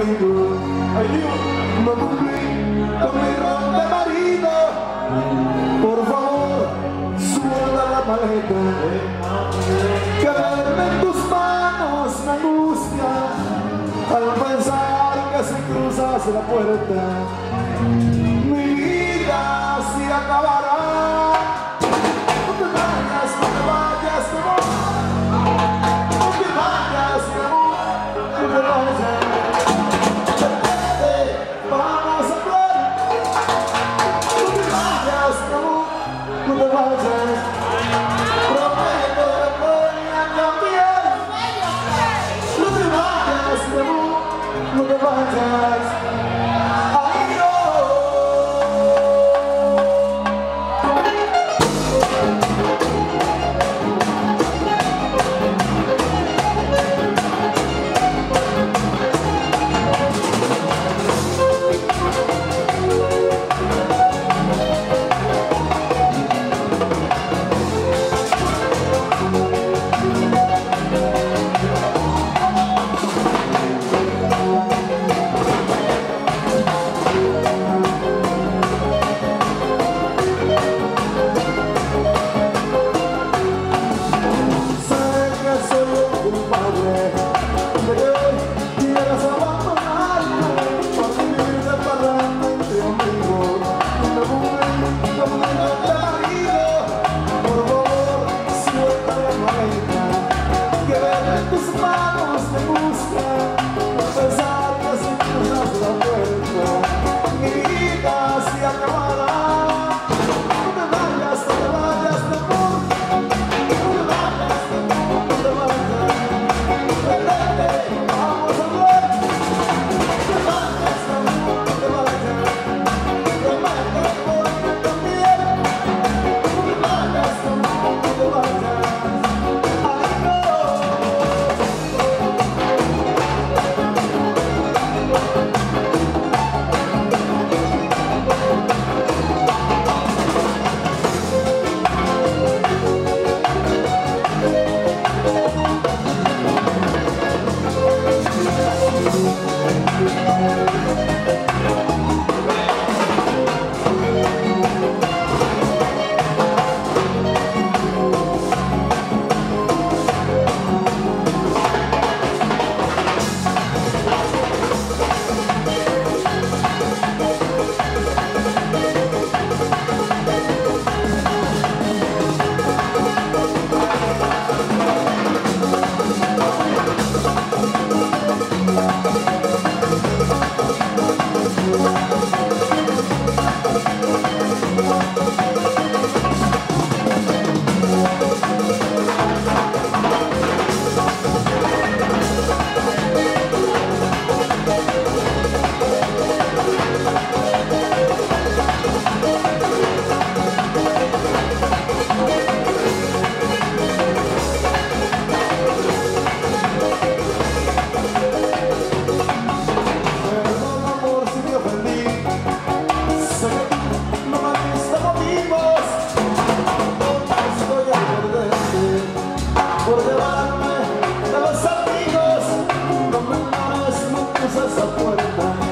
amigo. Ay, no cumplí con mi rol de marido. Por favor, suelta la maleta. Que verme en tus manos me angustia al pensar que si cruzas la puerta. time. was born.